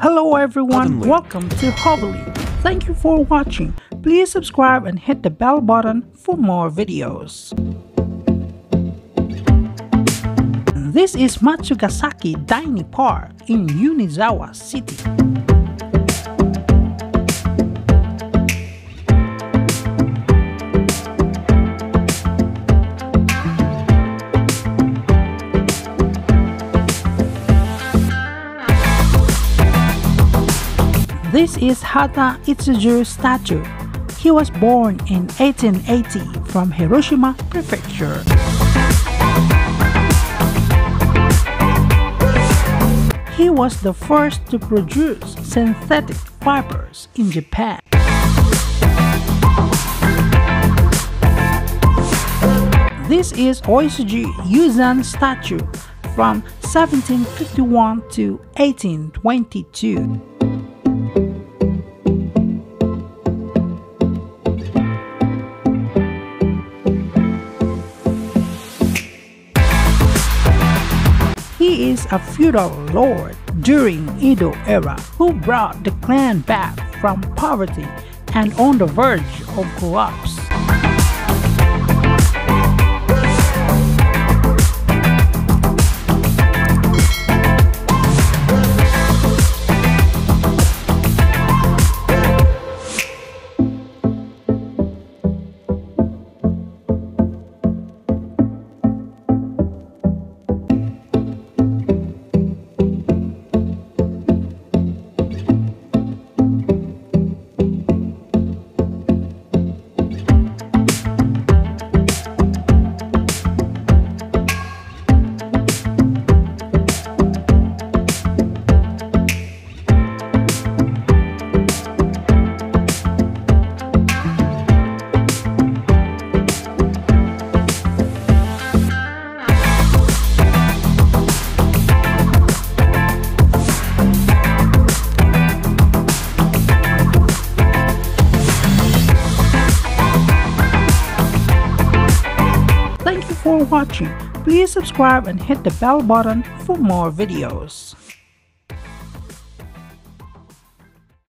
Hello everyone, welcome to Hovenlee. Thank you for watching. Please subscribe and hit the bell button for more videos. This is Matsugasaki Daini Park in Yonezawa City. This is Hata Itsujuru statue. He was born in 1880 from Hiroshima Prefecture. He was the first to produce synthetic fibers in Japan. This is Uesugi Yozan statue from 1751 to 1822. He is a feudal lord during Edo era who brought the clan back from poverty and on the verge of collapse. Thank you for watching. Please subscribe and hit the bell button for more videos.